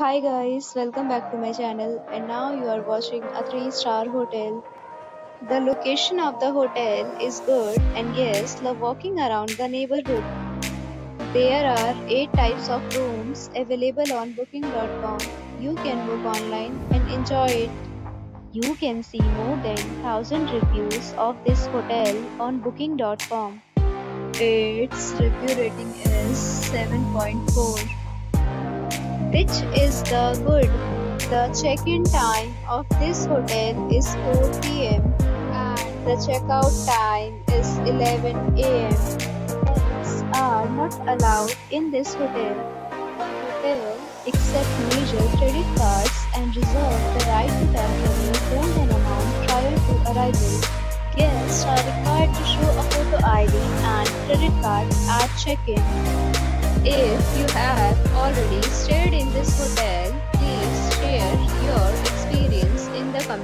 Hi guys, welcome back to my channel and now you are watching a 3 star hotel. The location of the hotel is good and guests love walking around the neighborhood. There are 8 types of rooms available on booking.com. You can book online and enjoy it. You can see more than 1000 reviews of this hotel on booking.com. Its review rating is 7.4 which is the good. The check-in time of this hotel is 4 pm and the checkout time is 11 am. Pets are not allowed in this hotel. The hotel accepts major credit cards and reserves the right to temporarily hold an amount prior to arrival. Guests are required to show a photo ID and credit card at check-in. If you have already